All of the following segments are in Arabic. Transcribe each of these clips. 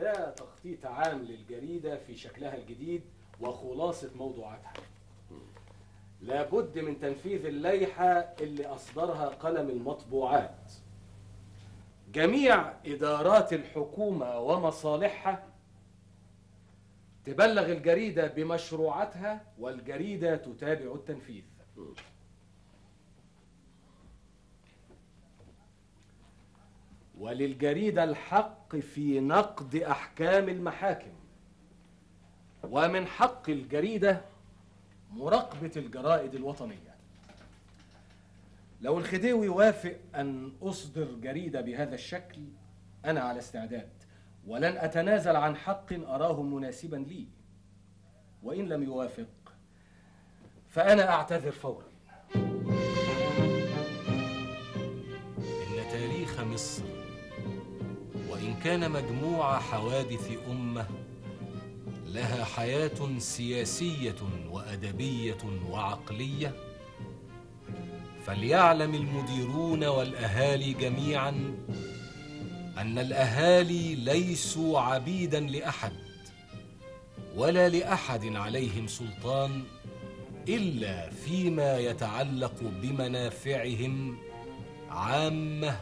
ده تخطيط عام للجريدة في شكلها الجديد وخلاصة موضوعاتها. لابد من تنفيذ اللائحة اللي أصدرها قلم المطبوعات. جميع إدارات الحكومة ومصالحها تبلغ الجريدة بمشروعاتها والجريدة تتابع التنفيذ. وللجريدة الحق في نقد أحكام المحاكم. ومن حق الجريدة مراقبة الجرائد الوطنية. لو الخديوي وافق أن أصدر جريدة بهذا الشكل أنا على استعداد. ولن أتنازل عن حق أراه مناسبا لي. وإن لم يوافق فأنا أعتذر فورا. إن تاريخ مصر كان مجموع حوادث أمة لها حياة سياسية وأدبية وعقلية. فليعلم المديرون والأهالي جميعا أن الأهالي ليسوا عبيدا لأحد ولا لأحد عليهم سلطان إلا فيما يتعلق بمنافعهم عامة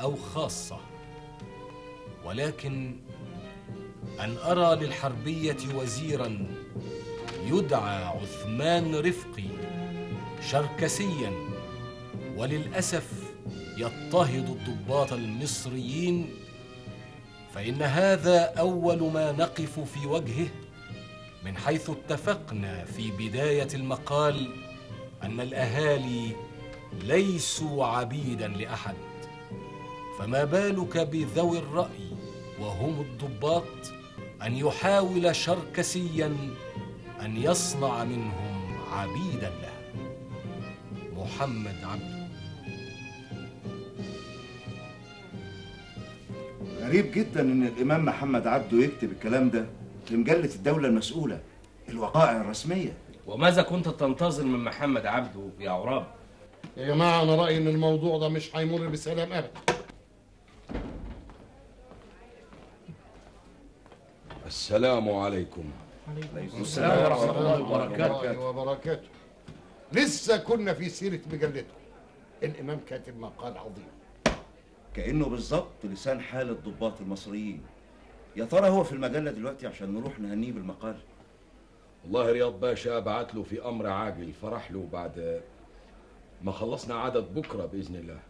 أو خاصة. ولكن أن أرى للحربية وزيرا يدعى عثمان رفقي شركسيا وللأسف يضطهد الضباط المصريين فإن هذا أول ما نقف في وجهه من حيث اتفقنا في بداية المقال أن الأهالي ليسوا عبيدا لأحد. فما بالك بذوي الرأي وهم الضباط أن يحاول شركسيا أن يصنع منهم عبيدا له. محمد عبده غريب جدا إن الإمام محمد عبده يكتب الكلام ده لمجلة الدولة المسؤولة الوقائع الرسمية. وماذا كنت تنتظر من محمد عبده يا عراب؟ يا جماعة أنا رأيي إن الموضوع ده مش هيمر بسلام أبدا. السلام عليكم. السلام ورحمة الله وبركاته. وبركاته. لسه كنا في سيرة مجلته. الإمام كاتب مقال عظيم. كأنه بالظبط لسان حال الضباط المصريين. يا ترى هو في المجلة دلوقتي عشان نروح نهنيه بالمقال؟ والله رياض باشا بعت له في أمر عاجل فرح له بعد ما خلصنا عدد بكرة بإذن الله.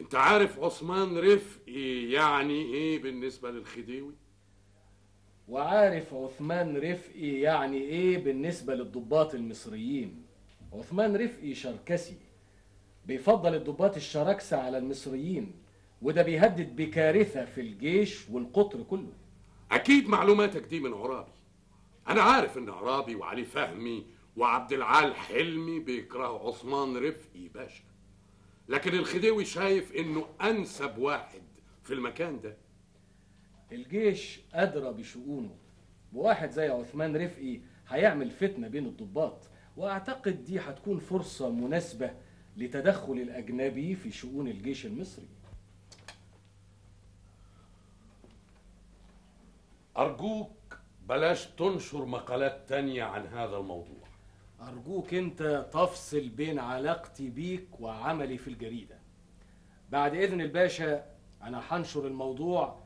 أنت عارف عثمان رفقي يعني إيه بالنسبة للخديوي؟ وعارف عثمان رفقي يعني إيه بالنسبة للضباط المصريين؟ عثمان رفقي شركسي. بيفضل الضباط الشراكسة على المصريين وده بيهدد بكارثة في الجيش والقطر كله. أكيد معلوماتك دي من عرابي. أنا عارف إن عرابي وعلي فهمي وعبد العال حلمي بيكرهوا عثمان رفقي باشا. لكن الخديوي شايف إنه أنسب واحد في المكان ده الجيش أدرى بشؤونه. وواحد زي عثمان رفقي هيعمل فتنة بين الضباط وأعتقد دي هتكون فرصة مناسبة لتدخل الأجنبي في شؤون الجيش المصري. أرجوك بلاش تنشر مقالات تانية عن هذا الموضوع. أرجوك أنت تفصل بين علاقتي بيك وعملي في الجريدة. بعد إذن الباشا أنا هنشر الموضوع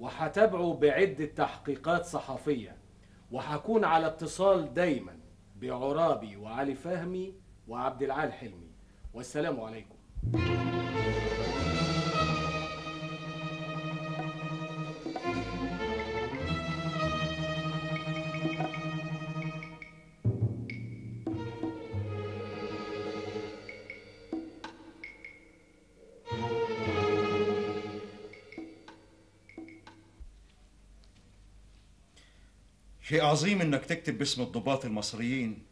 وهتابعه بعدة تحقيقات صحفية وهكون على اتصال دايما بعرابي وعلي فهمي وعبد العال حلمي. والسلام عليكم. شيء عظيم إنك تكتب باسم الضباط المصريين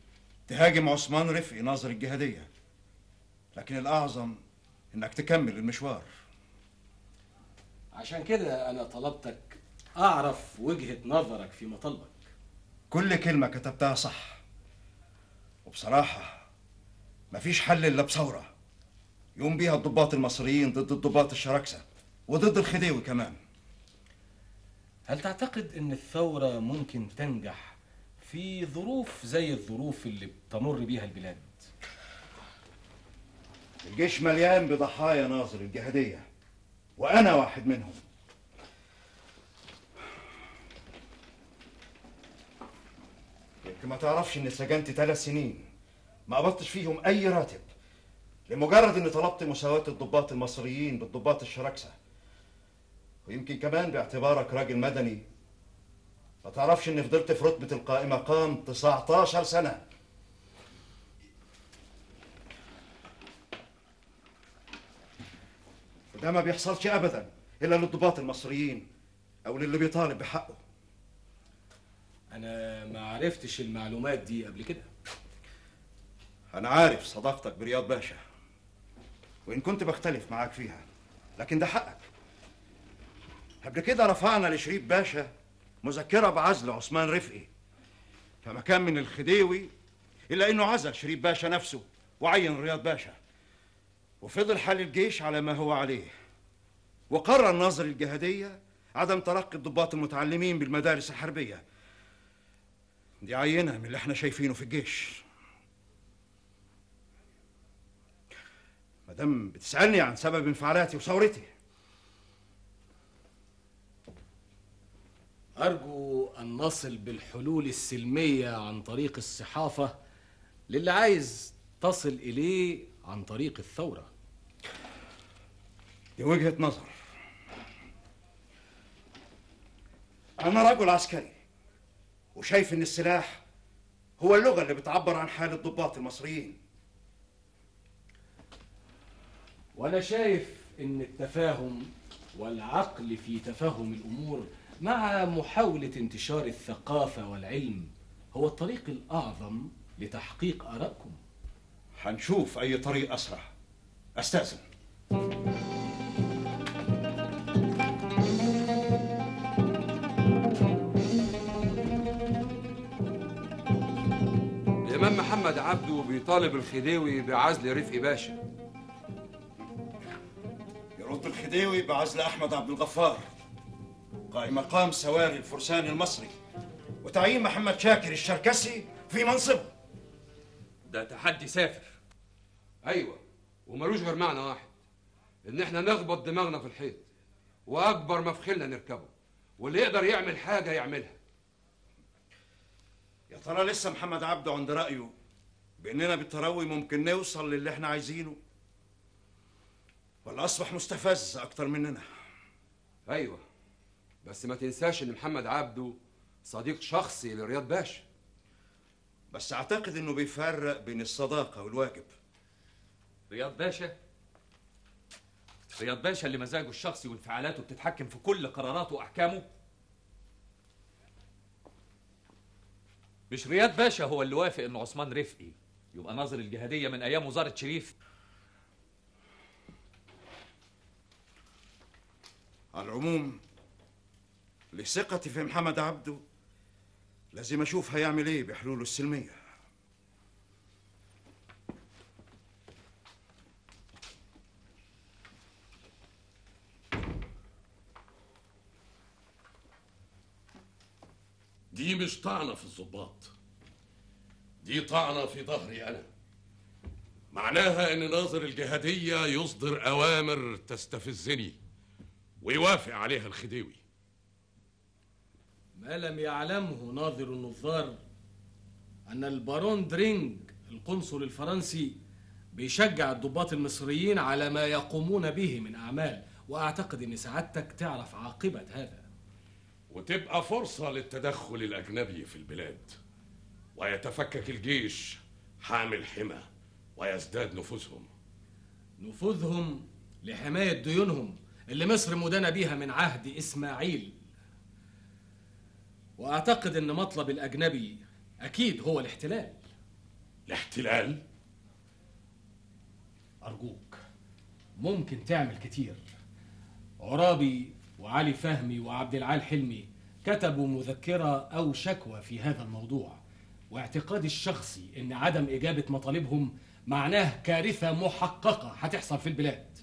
تهاجم عثمان رفقي ناظر الجهادية. لكن الأعظم إنك تكمل المشوار. عشان كده أنا طلبتك أعرف وجهة نظرك في مطالبك كل كلمة كتبتها صح. وبصراحة مفيش حل إلا بثورة يقوم بيها الضباط المصريين ضد الضباط الشراكسة وضد الخديوي كمان. هل تعتقد إن الثورة ممكن تنجح في ظروف زي الظروف اللي بتمر بيها البلاد؟ الجيش مليان بضحايا ناظر الجهادية وأنا واحد منهم. يمكن ما تعرفش إني سجنت ثلاث سنين ما قبضتش فيهم أي راتب لمجرد إني طلبت مساواة الضباط المصريين بالضباط الشراكسة. ويمكن كمان باعتبارك راجل مدني. ما تعرفش إني فضلت في رتبة القائمة قام 19 سنة. وده ما بيحصلش ابدا إلا للضباط المصريين أو للي بيطالب بحقه. أنا ما عرفتش المعلومات دي قبل كده. أنا عارف صداقتك برياض باشا وإن كنت بختلف معاك فيها لكن ده حقك. قبل كده رفعنا لشريف باشا مذكرة بعزل عثمان رفقي. فما كان من الخديوي إلا إنه عزل شريف باشا نفسه وعين رياض باشا. وفضل حال الجيش على ما هو عليه. وقرر ناظر الجهادية عدم تلقي الضباط المتعلمين بالمدارس الحربية. دي عينة من اللي إحنا شايفينه في الجيش. مادام بتسألني عن سبب انفعالاتي وثورتي. أرجو أن نصل بالحلول السلمية عن طريق الصحافة للي عايز تصل إليه عن طريق الثورة. دي وجهة نظر. أنا رجل عسكري وشايف إن السلاح هو اللغة اللي بتعبر عن حال الضباط المصريين. وأنا شايف إن التفاهم والعقل في تفهم الأمور مع محاولة انتشار الثقافة والعلم هو الطريق الأعظم لتحقيق آرائكم. هنشوف أي طريق أسرع. أستأذن. الإمام محمد عبده بيطالب الخديوي بعزل رفقي باشا. يرد الخديوي بعزل أحمد عبد الغفار. قائم مقام سواري الفرسان المصري. وتعيين محمد شاكر الشركسي في منصبه ده تحدي سافر. أيوة وملوش غير معنى واحد إن إحنا نخبط دماغنا في الحيط وأكبر ما في خيلنا نركبه واللي يقدر يعمل حاجة يعملها. يا ترى لسه محمد عبده عند رأيه؟ بأننا بالتروي ممكن نوصل للي إحنا عايزينه. ولا أصبح مستفز أكتر مننا؟ أيوة بس ما تنساش إن محمد عبده صديق شخصي لرياض باشا. بس أعتقد إنه بيفرق بين الصداقة والواجب. رياض باشا؟ رياض باشا اللي مزاجه الشخصي وانفعالاته بتتحكم في كل قراراته وأحكامه؟ مش رياض باشا هو اللي وافق ان عثمان رفقي يبقى ناظر الجهادية من أيام وزارة شريف؟ على العموم لثقتي في محمد عبده لازم أشوف هيعمل إيه بحلوله السلمية. دي مش طعنة في الضباط. دي طعنة في ظهري أنا. معناها إن ناظر الجهادية يصدر أوامر تستفزني ويوافق عليها الخديوي. ما لم يعلمه ناظر النظار أن البارون درينج القنصل الفرنسي بيشجع الضباط المصريين على ما يقومون به من أعمال وأعتقد أن سعادتك تعرف عاقبة هذا. وتبقى فرصة للتدخل الأجنبي في البلاد. ويتفكك الجيش حامل حمى ويزداد نفوذهم. نفوذهم لحماية ديونهم اللي مصر مدانة بيها من عهد إسماعيل. وأعتقد أن مطلب الأجنبي أكيد هو الاحتلال. الاحتلال؟ أرجوك. ممكن تعمل كتير. عرابي وعلي فهمي وعبد العال حلمي كتبوا مذكرة أو شكوى في هذا الموضوع واعتقادي الشخصي أن عدم إجابة مطالبهم معناه كارثة محققة هتحصل في البلاد.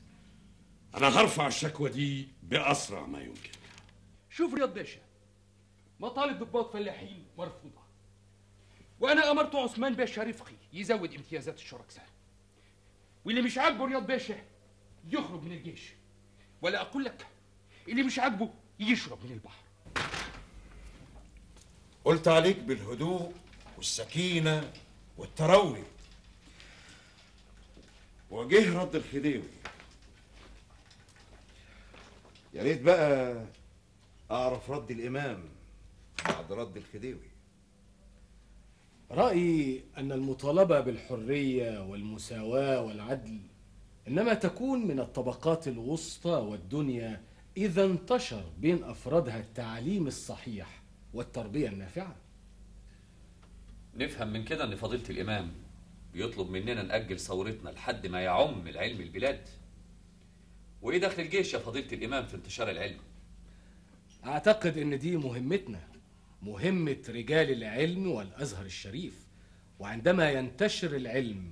أنا هرفع الشكوى دي بأسرع ما يمكن. شوف رياض باشا مطالب ضباط فلاحين مرفوضة. وأنا أمرت عثمان باشا رفقي يزود امتيازات الشركساء واللي مش عاجبه رياض باشا يخرج من الجيش. ولا أقول لك اللي مش عاجبه يشرب من البحر. قلت عليك بالهدوء والسكينة والتروي. وجه رد الخديوي. يا ريت بقى أعرف رد الإمام. بعد رد الخديوي. رأيي أن المطالبة بالحرية والمساواة والعدل إنما تكون من الطبقات الوسطى والدنيا إذا انتشر بين أفرادها التعليم الصحيح والتربية النافعة. نفهم من كده إن فضيلة الإمام بيطلب مننا نأجل ثورتنا لحد ما يعم العلم البلاد. وإيه دخل الجيش يا فضيلة الإمام في انتشار العلم؟ أعتقد إن دي مهمتنا. مهمة رجال العلم والأزهر الشريف وعندما ينتشر العلم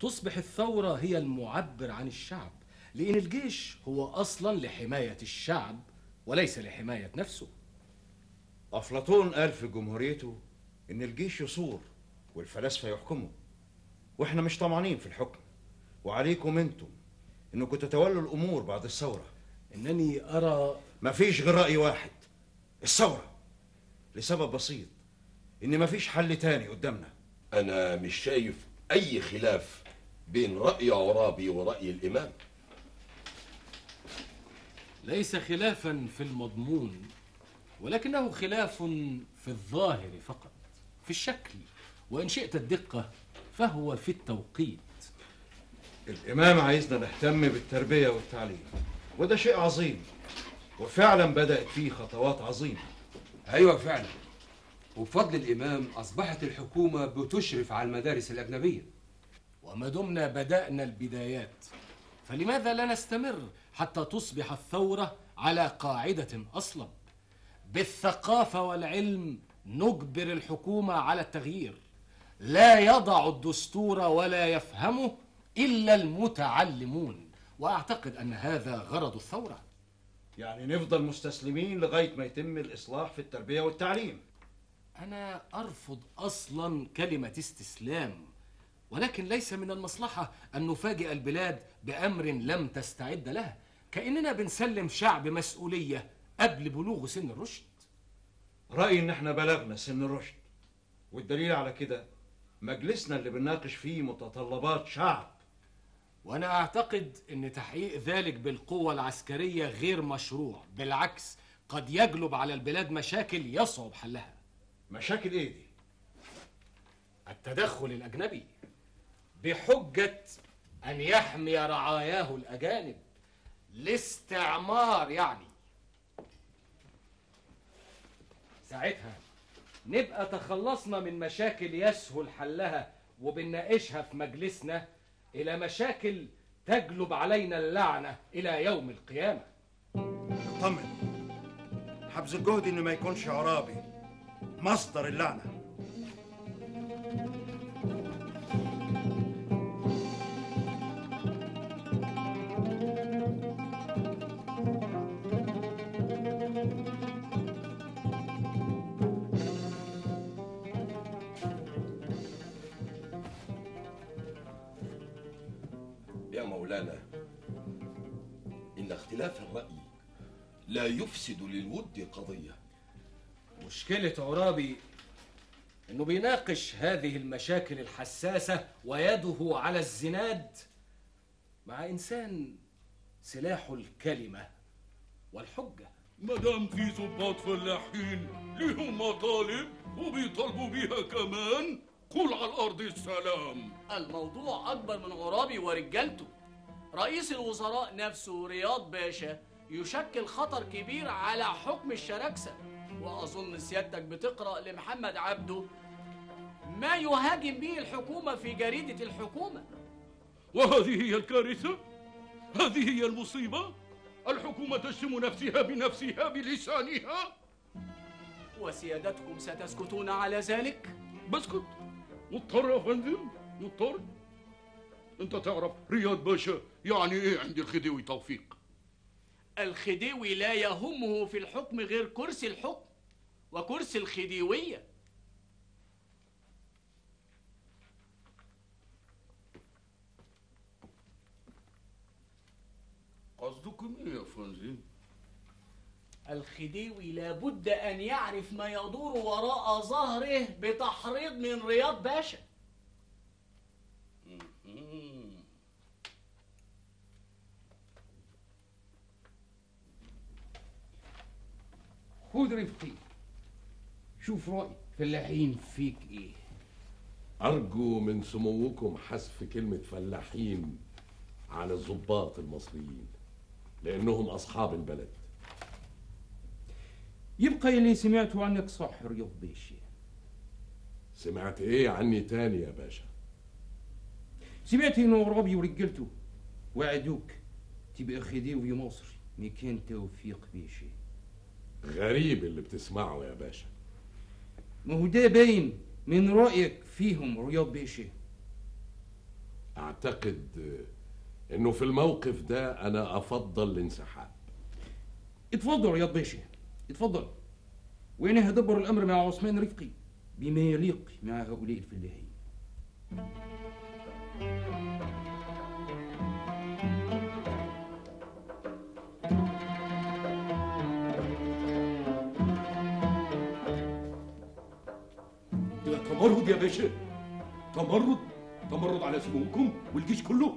تصبح الثورة هي المعبر عن الشعب لأن الجيش هو أصلا لحماية الشعب وليس لحماية نفسه. أفلاطون قال في جمهوريته إن الجيش يصور والفلاسفة يحكموا وإحنا مش طمعانين في الحكم. وعليكم أنتم إنكم تتولوا الأمور بعد الثورة. إنني أرى مفيش غير رأي واحد الثورة. لسبب بسيط إن مفيش حل تاني قدامنا. أنا مش شايف أي خلاف بين رأي عرابي ورأي الإمام. ليس خلافا في المضمون ولكنه خلاف في الظاهر فقط في الشكل. وإن شئت الدقة فهو في التوقيت. الإمام عايزنا نهتم بالتربية والتعليم وده شيء عظيم وفعلا بدأت فيه خطوات عظيمة. أيوة فعلا. وبفضل الإمام أصبحت الحكومة بتشرف على المدارس الأجنبية. وما دمنا بدأنا البدايات. فلماذا لا نستمر حتى تصبح الثورة على قاعدة أصلب؟ بالثقافة والعلم نجبر الحكومة على التغيير. لا يضع الدستور ولا يفهمه إلا المتعلمون. وأعتقد أن هذا غرض الثورة. يعني نفضل مستسلمين لغاية ما يتم الإصلاح في التربية والتعليم. أنا أرفض أصلا كلمة استسلام ولكن ليس من المصلحة أن نفاجئ البلاد بأمر لم تستعد له. كأننا بنسلم شعب مسؤولية قبل بلوغ سن الرشد. رأيي إن إحنا بلغنا سن الرشد والدليل على كده مجلسنا اللي بنناقش فيه متطلبات شعب. وأنا أعتقد أن تحقيق ذلك بالقوة العسكرية غير مشروع بالعكس قد يجلب على البلاد مشاكل يصعب حلها. مشاكل إيه دي؟ التدخل الأجنبي. بحجة أن يحمي رعاياه الأجانب. الاستعمار يعني. ساعتها نبقى تخلصنا من مشاكل يسهل حلها وبنناقشها في مجلسنا إلى مشاكل تجلب علينا اللعنة إلى يوم القيامة. أطمن. حبز الجهد إن ما يكونش عرابي. مصدر اللعنة. لا يفسد للود قضية. مشكلة عرابي إنه بيناقش هذه المشاكل الحساسة ويده على الزناد مع إنسان سلاحه الكلمة والحجة. مدام في ضباط فلاحين ليهم مطالب وبيطالبوا بيها كمان قول على الأرض السلام. الموضوع أكبر من عرابي ورجالته. رئيس الوزراء نفسه رياض باشا يشكل خطر كبير على حكم الشراكسة. وأظن سيادتك بتقرأ لمحمد عبده ما يهاجم به الحكومة في جريدة الحكومة. وهذه هي الكارثة؟ هذه هي المصيبة؟ الحكومة تشتم نفسها بنفسها بلسانها؟ وسيادتكم ستسكتون على ذلك؟ بسكت. مضطر يا فندم مضطر. أنت تعرف رياض باشا يعني إيه عند الخديوي توفيق؟ الخديوي لا يهمه في الحكم غير كرسي الحكم وكرسي الخديوية قصدكم إيه يا فوزي؟ الخديوي لابد أن يعرف ما يدور وراء ظهره بتحريض من رياض باشا خد رفقي. شوف رأي فلاحين فيك إيه؟ أرجو من سموكم حذف كلمة فلاحين عن الضباط المصريين لأنهم أصحاب البلد. يبقى اللي سمعته عنك صح رياض باشا سمعت إيه عني تاني يا باشا؟ سمعت إنه ربي ورجالته وعدوك تبقى خديوي مصري مكان توفيق باشا غريب اللي بتسمعه يا باشا. ما هو ده باين من رأيك فيهم رياض باشا أعتقد آه، إنه في الموقف ده أنا أفضل الانسحاب. اتفضل رياض باشا اتفضل. وأنا هدبر الأمر مع عثمان رفقي بما يليق مع هؤلاء الفلاحين. تمرد يا باشا. تمرد تمرد على سموكم والجيش كله.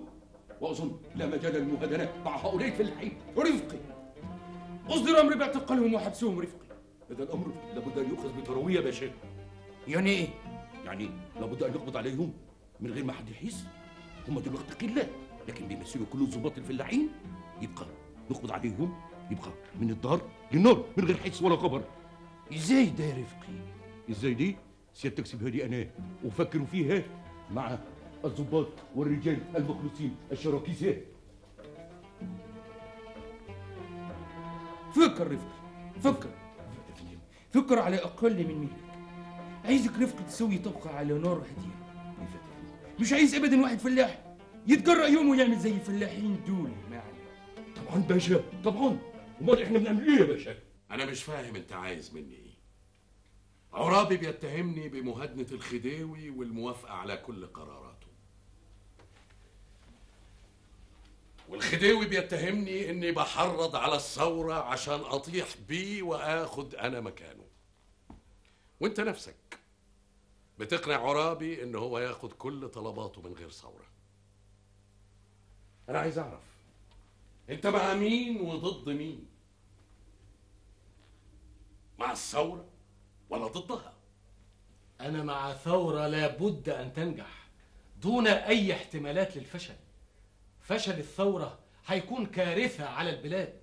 وأظن لا مجال للمهادنه مع هؤلاء الفلاحين رفقي أصدر أمر باعتقالهم وحبسهم رفقي. هذا الأمر لابد أن يؤخذ بتروية يا باشا. يعني إيه؟ يعني لابد أن نقبض عليهم من غير ما حد يحس. هم دلوقتي قلة لكن بيمثلوا كل الضباط الفلاحين يبقى نقبض عليهم يبقى من الدار للنار من غير حس ولا خبر. إزاي ده يا رفقي؟ إزاي دي؟ سيادتك سيبها لي أنا وفكروا فيها مع الضباط والرجال المخلصين الشراكيسات فكر رفقي فكر. فكر على أقل من مهلك. عايزك رفقي تسوي طبقة على نار هاديه مش عايز ابدا واحد فلاح. يتجرأ يوم ويعمل زي الفلاحين دول. معنا طبعا باشا طبعا. أمال إحنا بنعمل إيه يا باشا؟ أنا مش فاهم أنت عايز مني إيه. عرابي بيتهمني بمهادنة الخديوي والموافقة على كل قراراته. والخديوي بيتهمني إني بحرض على الثورة عشان أطيح بيه وآخد أنا مكانه. وأنت نفسك بتقنع عرابي إن هو ياخد كل طلباته من غير ثورة. أنا عايز أعرف أنت مع مين وضد مين؟ مع الثورة؟ ولا ضدها. أنا مع ثورة لابد أن تنجح دون أي احتمالات للفشل. فشل الثورة هيكون كارثة على البلاد.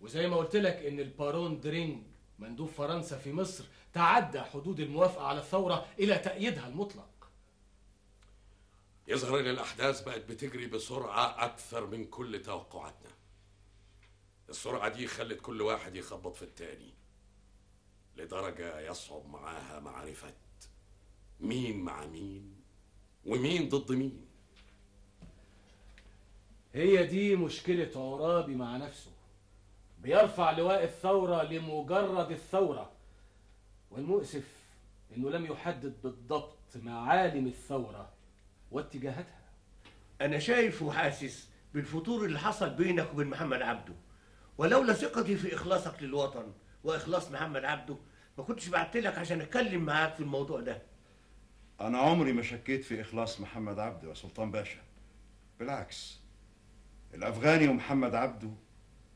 وزي ما قلت لك إن البارون درينج مندوب فرنسا في مصر تعدى حدود الموافقة على الثورة إلى تأييدها المطلق. يظهر إن الأحداث بقت بتجري بسرعة أكثر من كل توقعاتنا. السرعة دي خلت كل واحد يخبط في التاني. لدرجة يصعب معاها معرفة مين مع مين ومين ضد مين. هي دي مشكلة عرابي مع نفسه. بيرفع لواء الثورة لمجرد الثورة والمؤسف إنه لم يحدد بالضبط معالم الثورة واتجاهاتها. أنا شايف وحاسس بالفتور اللي حصل بينك وبين محمد عبده ولولا ثقتي في إخلاصك للوطن وإخلاص محمد عبده. ما كنتش بعت لك عشان أتكلم معاك في الموضوع ده. أنا عمري ما شكيت في إخلاص محمد عبده يا سلطان باشا. بالعكس الأفغاني ومحمد عبده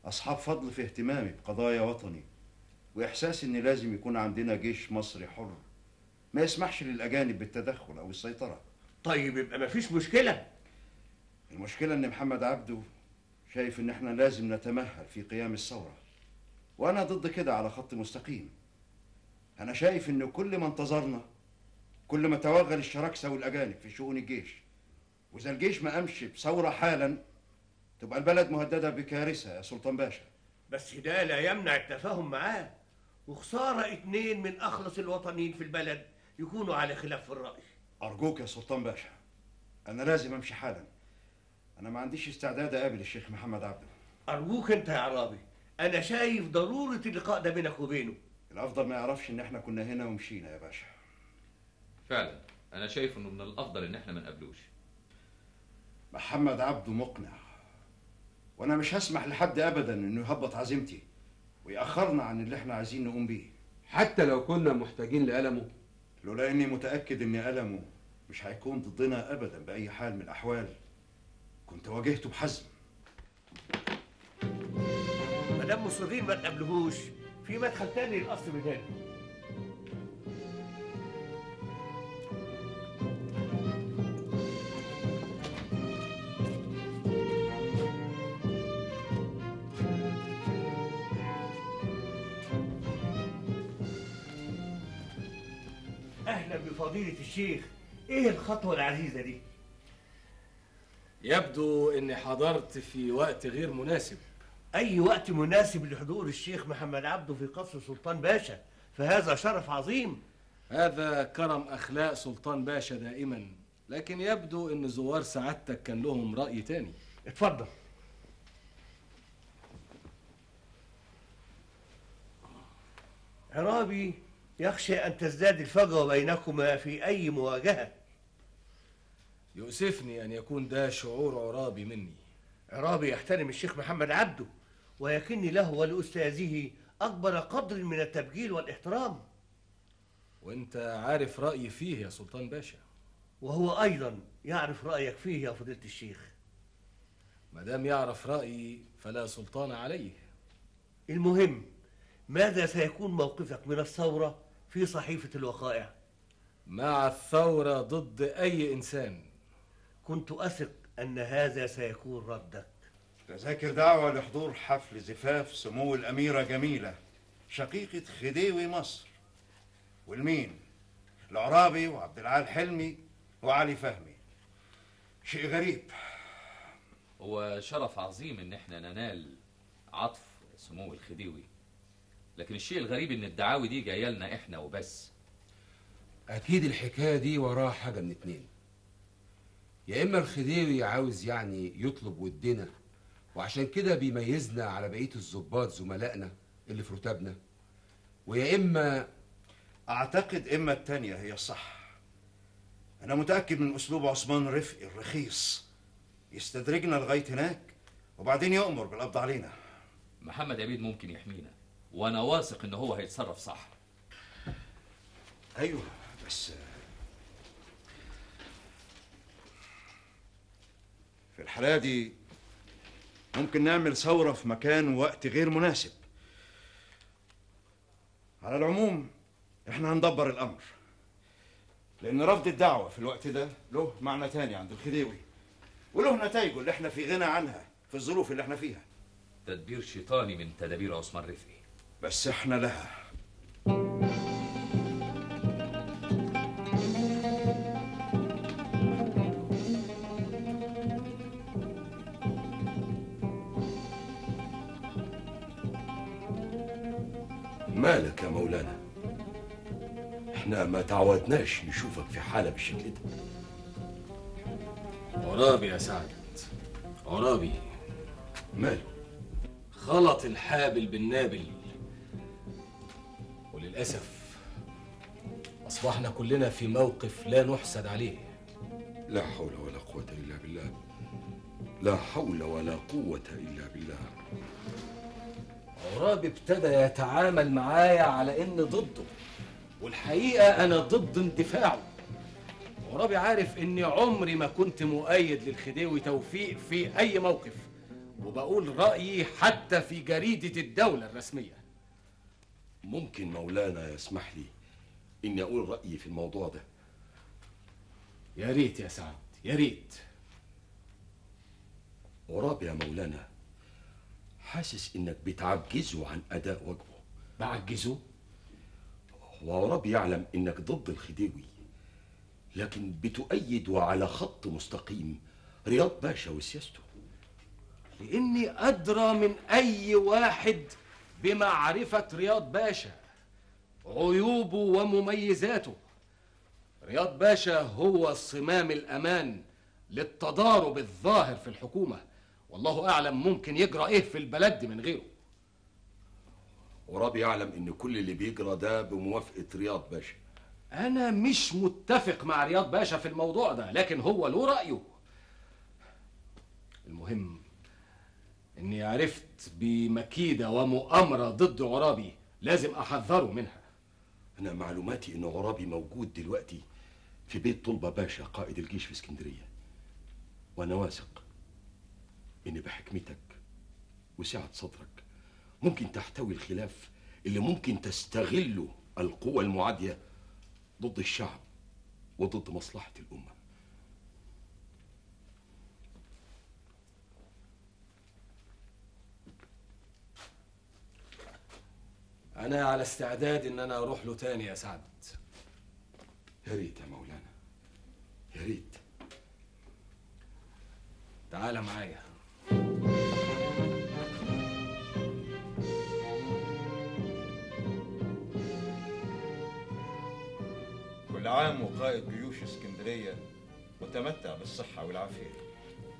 أصحاب فضل في اهتمامي بقضايا وطني وإحساس إن لازم يكون عندنا جيش مصري حر. ما يسمحش للأجانب بالتدخل أو السيطرة. طيب يبقى مفيش مشكلة. المشكلة إن محمد عبده شايف إن إحنا لازم نتمهل في قيام الثورة. وأنا ضد كده على خط مستقيم. أنا شايف إن كل ما انتظرنا كل ما توغل الشراكسة والأجانب في شؤون الجيش وإذا الجيش ما قامش بثورة حالا تبقى البلد مهددة بكارثة يا سلطان باشا. بس ده لا يمنع التفاهم معاه. وخسارة اتنين من أخلص الوطنيين في البلد يكونوا على خلاف في الرأي. أرجوك يا سلطان باشا أنا لازم أمشي حالا. أنا ما عنديش استعداد أقابل الشيخ محمد عبده. أرجوك أنت يا عرابي. أنا شايف ضرورة اللقاء ده بينك وبينه. الأفضل ما يعرفش إن إحنا كنا هنا ومشينا يا باشا. فعلا. أنا شايف إنه من الأفضل إن إحنا ما نقابلوش. محمد عبده مقنع. وأنا مش هسمح لحد ابدا إنه يهبط عزيمتي. ويأخرنا عن اللي إحنا عايزين نقوم بيه. حتى لو كنا محتاجين لألمه. لولا إني متأكد إن ألمه مش هيكون ضدنا ابدا بأي حال من الأحوال كنت واجهته بحزم. دام مصرين ما تقابلهوش. في مدخل تاني للقصر بدالي أهلا بفضيلة الشيخ. إيه الخطوة العزيزة دي؟ يبدو إني حضرت في وقت غير مناسب. أي وقت مناسب لحضور الشيخ محمد عبده في قصر سلطان باشا فهذا شرف عظيم. هذا كرم أخلاق سلطان باشا دائما لكن يبدو إن زوار سعادتك كان لهم رأي تاني. اتفضل. عرابي يخشى أن تزداد الفجوة بينكما في أي مواجهة. يؤسفني أن يكون ده شعور عرابي مني. عرابي يحترم الشيخ محمد عبده. ويكن له ولأستاذه أكبر قدر من التبجيل والإحترام. وأنت عارف رأيي فيه يا سلطان باشا. وهو أيضا يعرف رأيك فيه يا فضيلة الشيخ. ما دام يعرف رأيي فلا سلطان عليه. المهم ماذا سيكون موقفك من الثورة في صحيفة الوقائع؟ مع الثورة ضد أي إنسان. كنت أثق أن هذا سيكون ردك. تذاكر دعوة لحضور حفل زفاف سمو الأميرة جميلة شقيقة خديوي مصر والمين العرابي وعبد العال حلمي وعلي فهمي. شيء غريب. هو شرف عظيم إن إحنا ننال عطف سمو الخديوي لكن الشيء الغريب إن الدعاوي دي جاية لنا إحنا وبس. أكيد الحكاية دي وراها حاجة من اتنين. يا إما الخديوي عاوز يعني يطلب ودنا وعشان كده بيميزنا على بقية الضباط زملائنا اللي في رتبنا. ويا إما أعتقد إما التانية هي الصح. أنا متأكد من أسلوب عثمان رفقي الرخيص. يستدرجنا لغاية هناك وبعدين يؤمر بالقبض علينا. محمد عبيد ممكن يحمينا وأنا واثق إن هو هيتصرف صح. أيوه بس في الحالة دي ممكن نعمل ثورة في مكان ووقت غير مناسب. على العموم إحنا هندبر الأمر. لأن رفض الدعوة في الوقت ده له معنى تاني عند الخديوي وله نتائجه اللي إحنا في غنى عنها في الظروف اللي إحنا فيها. تدبير شيطاني من تدابير عثمان رفقي. بس إحنا لها. مالك يا مولانا؟ إحنا ما تعودناش نشوفك في حالة بالشكل ده. عرابي يا سعد. عرابي ماله خلط الحابل بالنابل. وللأسف أصبحنا كلنا في موقف لا نحسد عليه. لا حول ولا قوة إلا بالله. لا حول ولا قوة إلا بالله. عرابي ابتدى يتعامل معايا على إن ضده والحقيقة أنا ضد اندفاعه. عرابي عارف إني عمري ما كنت مؤيد للخديوي توفيق في أي موقف وبقول رأيي حتى في جريدة الدولة الرسمية. ممكن مولانا يسمح لي إني أقول رأيي في الموضوع ده؟ يا ريت يا سعد يا ريت. وراب يا مولانا حاسس إنك بتعجزه عن أداء واجبه بعجزه؟ وراب يعلم إنك ضد الخديوي لكن بتؤيد وعلى خط مستقيم رياض باشا وسياسته. لأني أدرى من أي واحد بمعرفة رياض باشا عيوبه ومميزاته. رياض باشا هو صمام الأمان للتضارب الظاهر في الحكومة. والله أعلم ممكن يجرى إيه في البلد من غيره. عرابي يعلم إن كل اللي بيجرى ده بموافقة رياض باشا. أنا مش متفق مع رياض باشا في الموضوع ده لكن هو له رأيه. المهم إني عرفت بمكيدة ومؤامرة ضد عرابي لازم أحذره منها. أنا معلوماتي إن عرابي موجود دلوقتي في بيت طلبة باشا قائد الجيش في اسكندرية. وأنا واثق ان بحكمتك وسعه صدرك. ممكن تحتوي الخلاف اللي ممكن تستغله القوى المعادية ضد الشعب وضد مصلحة الأمة. أنا على استعداد إن أنا أروح له تاني يا سعد. يا ريت يا مولانا. يا ريت. تعال معايا. كل عام وقائد جيوش اسكندرية. متمتع بالصحة والعافية.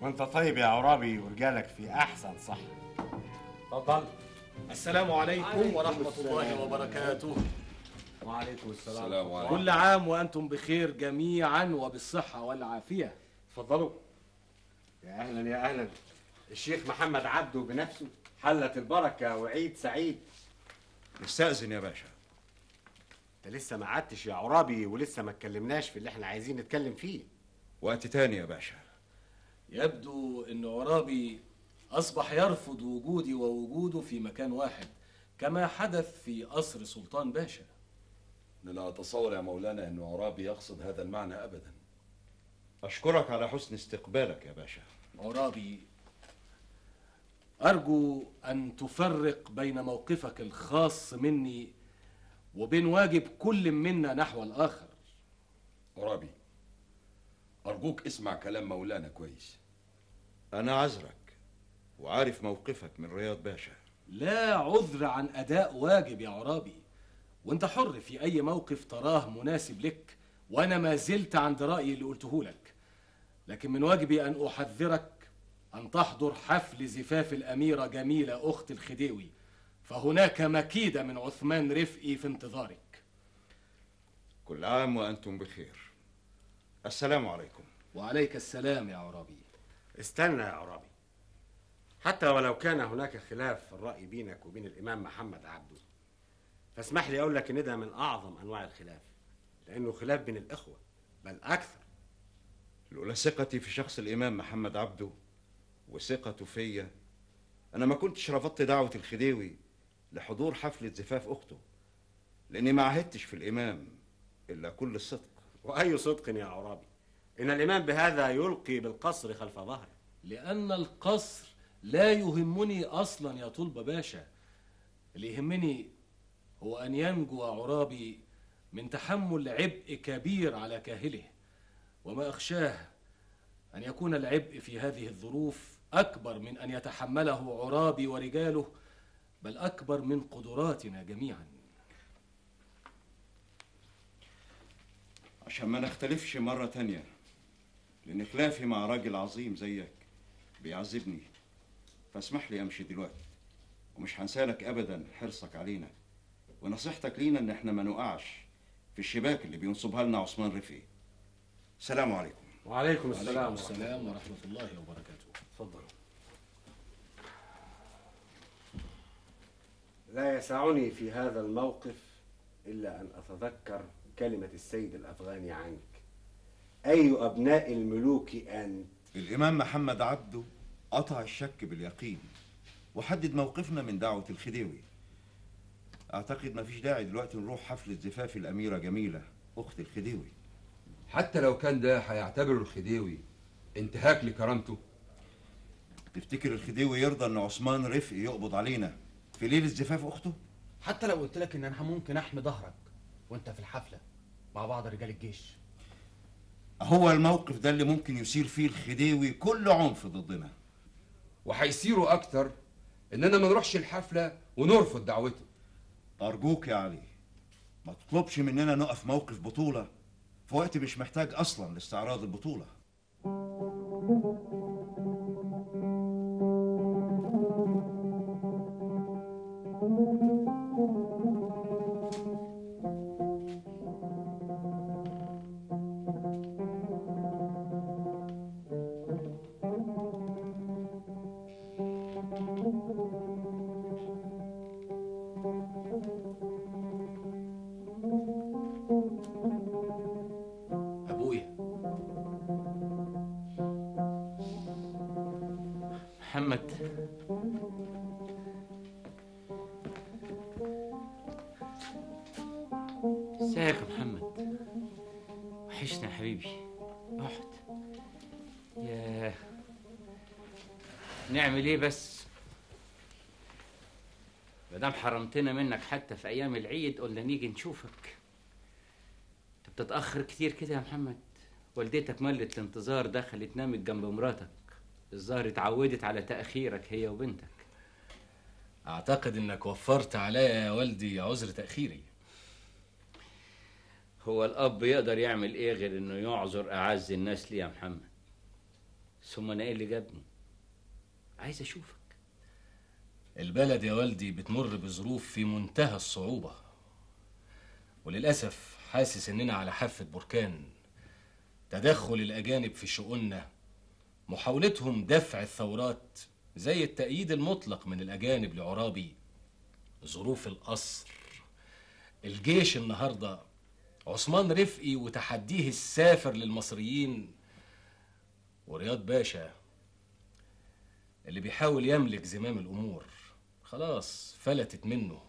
وانت طيب يا عرابي ورجالك في أحسن صحة. اتفضل السلام عليكم ورحمة الله وبركاته. وعليكم السلام. السلام عليكم. كل عام وأنتم بخير جميعا وبالصحة والعافية. اتفضلوا يا أهلا يا أهلا. الشيخ محمد عبده بنفسه حلت البركة وعيد سعيد. نستأذن يا باشا. انت لسه ما قعدتش يا عرابي ولسه ما اتكلمناش في اللي إحنا عايزين نتكلم فيه. وقت تاني يا باشا. يبدو ان عرابي اصبح يرفض وجودي ووجوده في مكان واحد كما حدث في قصر سلطان باشا. أنا لا أتصور يا مولانا إن عرابي يقصد هذا المعنى ابدا. أشكرك على حسن استقبالك يا باشا. عرابي أرجو أن تفرق بين موقفك الخاص مني وبين واجب كل منا نحو الآخر. عرابي أرجوك اسمع كلام مولانا كويس. أنا عذرك وعارف موقفك من رياض باشا. لا عذر عن أداء واجب يا عرابي وأنت حر في أي موقف تراه مناسب لك وأنا ما زلت عند رأيي اللي قلته لك. لكن من واجبي أن أحذرك أن تحضر حفل زفاف الأميرة جميلة أخت الخديوي. فهناك مكيدة من عثمان رفقي في انتظارك. كل عام وأنتم بخير. السلام عليكم. وعليك السلام يا عرابي. استنى يا عرابي. حتى ولو كان هناك خلاف في الرأي بينك وبين الإمام محمد عبده فاسمح لي أقول لك إن ده من أعظم أنواع الخلاف لأنه خلاف بين الإخوة بل أكثر. لولا ثقتي في شخص الإمام محمد عبده وثقته فيا أنا ما كنتش رفضت دعوة الخديوي لحضور حفلة زفاف أخته لأني ما عهدتش في الإمام إلا كل الصدق. وأي صدق يا عرابي؟ إن الإمام بهذا يلقي بالقصر خلف ظهره. لأن القصر لا يهمني أصلا يا طلبة باشا. اللي يهمني هو أن ينجو عرابي من تحمل عبء كبير على كاهله. وما أخشاه أن يكون العبء في هذه الظروف أكبر من أن يتحمله عرابي ورجاله بل أكبر من قدراتنا جميعا. عشان ما نختلفش مرة تانية لأن خلافي مع راجل عظيم زيك بيعذبني. فاسمح لي أمشي دلوقتي ومش هنسالك أبدا حرصك علينا. ونصيحتك لينا إن إحنا ما نقعش في الشباك اللي بينصبها لنا عثمان رفقي السلام عليكم. وعليكم السلام وعليكم السلام ورحمة الله وبركاته. تفضلوا لا يسعني في هذا الموقف إلا أن أتذكر كلمة السيد الأفغاني عنك. أي أبناء الملوك أنت؟ الإمام محمد عبده قطع الشك باليقين. وحدد موقفنا من دعوة الخديوي. أعتقد مفيش داعي دلوقتي نروح حفلة زفاف الأميرة جميلة أخت الخديوي. حتى لو كان ده هيعتبره الخديوي انتهاك لكرامته. تفتكر الخديوي يرضى إن عثمان رفقي يقبض علينا؟ في ليلة زفاف أخته؟ حتى لو قلت لك إن أنا ممكن أحمي ظهرك وأنت في الحفلة مع بعض رجال الجيش. هو الموقف ده اللي ممكن يثير فيه الخديوي كل عنف ضدنا. وهيصيروا أكتر اننا ما نروحش الحفلة ونرفض دعوته. أرجوك يا علي. ما تطلبش مننا نقف موقف بطولة في وقت مش محتاج أصلا لاستعراض البطولة. أبويا. محمد. إزيك يا محمد؟ وحشنا يا حبيبي. اقعد يا نعمل إيه بس؟ مادام حرمتنا منك حتى في أيام العيد قلنا نيجي نشوفك. أنت بتتأخر كتير كده يا محمد. والدتك ملت الانتظار دخلت نامت جنب مراتك. الظاهر اتعودت على تأخيرك هي وبنتك. أعتقد إنك وفرت عليا يا والدي عذر تأخيري. هو الأب يقدر يعمل إيه غير إنه يعذر أعز الناس ليه يا محمد؟ ثم أنا إيه اللي جابني؟ عايز أشوفك. البلد يا والدي بتمر بظروف في منتهى الصعوبة. وللأسف حاسس إننا على حافة بركان. تدخل الأجانب في شؤوننا. محاولتهم دفع الثورات زي التأييد المطلق من الأجانب لعرابي. ظروف القصر. الجيش النهاردة. عثمان رفقي وتحديه السافر للمصريين. ورياض باشا اللي بيحاول يملك زمام الأمور. خلاص فلتت منه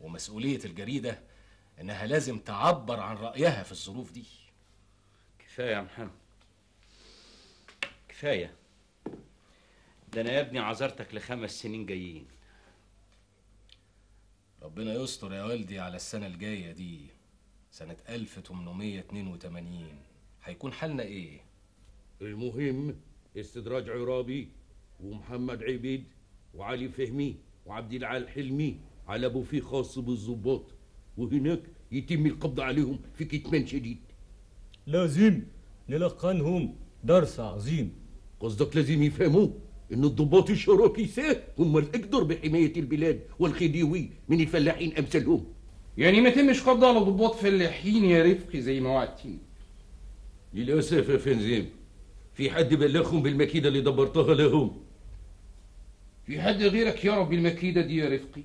ومسؤولية الجريدة إنها لازم تعبر عن رأيها في الظروف دي. كفاية يا محمد. كفاية. ده أنا يا ابني عذرتك لخمس سنين جايين. ربنا يستر يا والدي على السنة الجاية دي سنة 1882 هيكون حالنا إيه؟ المهم استدراج عرابي ومحمد عبيد وعلي فهمي. وعبد العال حلمي على بوفيه خاص بالضباط وهناك يتم القبض عليهم في كتمان شديد. لازم نلقنهم درس عظيم. قصدك لازم يفهموا إن الضباط الشراكيسات هم الاقدر بحماية البلاد والخديوي من الفلاحين أمثالهم. يعني ما تمش قبض على ضباط فلاحين يا رفقي زي ما وعدتني للأسف يا فنزيم في حد بلغهم بالمكيدة اللي دبرتها لهم. في حد غيرك يعرف بالمكيدة دي يا رفقي.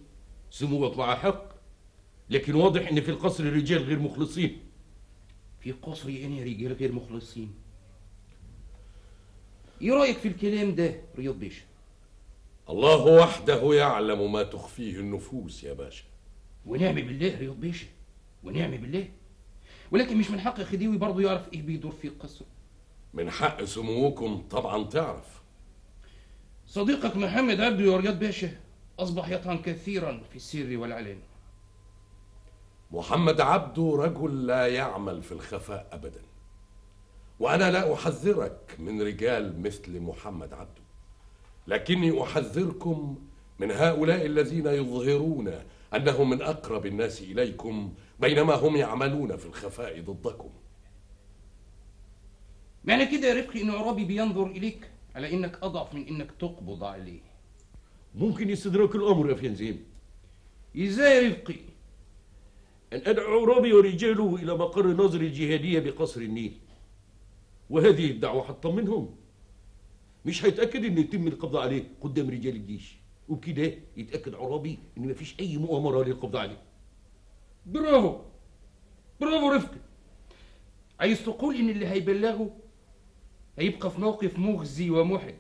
سموك مع حق. لكن واضح إن في القصر رجال غير مخلصين. في قصري أنا رجال غير مخلصين. إيه رأيك في الكلام ده رياض باشا؟ الله وحده يعلم ما تخفيه النفوس يا باشا. ونعم بالله رياض باشا. ونعم بالله. ولكن مش من حق خديوي برضه يعرف إيه بيدور في القصر. من حق سموكم طبعا تعرف. صديقك محمد عبده يا رياض باشا أصبح يطعن كثيرا في السر والعلن. محمد عبده رجل لا يعمل في الخفاء ابدا. وأنا لا أحذرك من رجال مثل محمد عبده لكني أحذركم من هؤلاء الذين يظهرون انهم من أقرب الناس إليكم بينما هم يعملون في الخفاء ضدكم. معنى كده يا رفقي ان عرابي بينظر إليك. على إنك أضعف من إنك تقبض عليه؟ ممكن يستدرك الأمر يا فنزيم إزاي رفقي أن أدعو عرابي ورجاله إلى مقر نظر الجهادية بقصر النيل وهذه الدعوة هتطمنهم مش هيتاكد ان يتم القبض عليه قدام رجال الجيش. وبكده يتأكد عرابي إن مفيش أي مؤامرة للقبض عليه. برافو. برافو رفقي. عايز تقول إن اللي هيبلغه هيبقى في موقف مخزي ومحرج.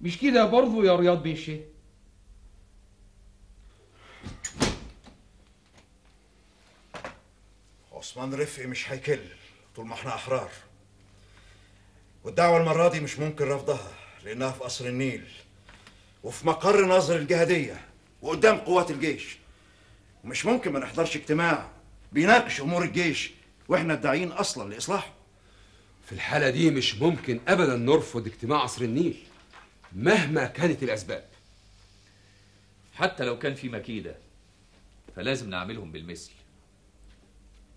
مش كده برضه يا رياض باشا عثمان رفقي مش هيكل طول ما إحنا احرار. والدعوة المرة دي مش ممكن رفضها لأنها في قصر النيل وفي مقر نظر الجهادية وقدام قوات الجيش. ومش ممكن ما نحضرش اجتماع بيناقش أمور الجيش وإحنا الداعيين أصلا لإصلاحه. في الحالة دي مش ممكن أبدا نرفض اجتماع قصر النيل مهما كانت الأسباب. حتى لو كان في مكيدة فلازم نعملهم بالمثل.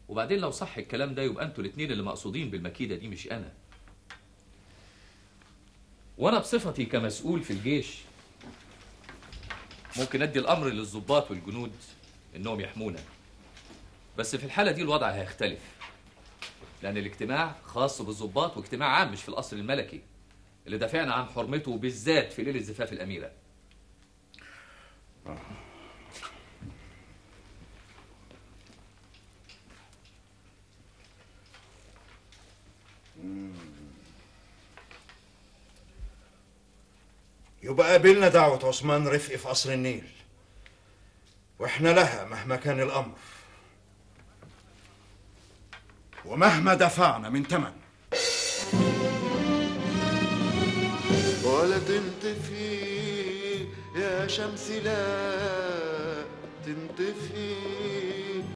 وبعدين لو صح الكلام ده يبقى أنتوا الاتنين اللي مقصودين بالمكيدة دي مش أنا. وأنا بصفتي كمسؤول في الجيش ممكن أدي الأمر للضباط والجنود إنهم يحمونا. بس في الحالة دي الوضع هيختلف. لأن الاجتماع خاص بالضباط واجتماع عام مش في القصر الملكي. اللي دافعنا عن حرمته بالذات في ليلة زفاف الأميرة. يبقى قابلنا دعوة عثمان رفقي في قصر النيل. وإحنا لها مهما كان الأمر. ومهما دفعنا من ثمن. ولا تنطفي يا شمس لا تنطفي